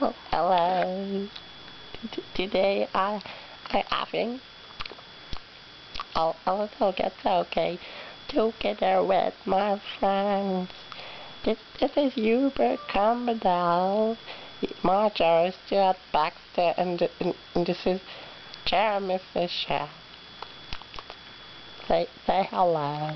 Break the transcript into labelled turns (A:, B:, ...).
A: Oh, hello. T today I I having I'll little get okay together with my friends. This this is Hubert Cumberdale, Marjory Stewart Baxter, and, and, and this is Jeremy Fisher. Say say hello.